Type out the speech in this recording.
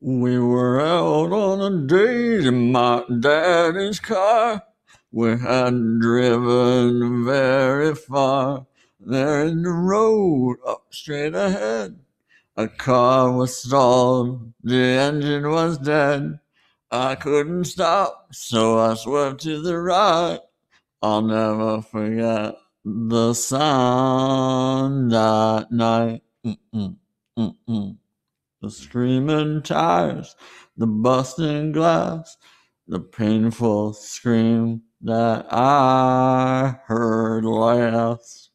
We were out on a date in my daddy's car. We had driven very far. There in the road up straight ahead. A car was stalled, the engine was dead. I couldn't stop, so I swerved to the right. I'll never forget the sound that night. Mm-mm, mm-mm. The screaming tires, the busting glass, the painful scream that I heard last.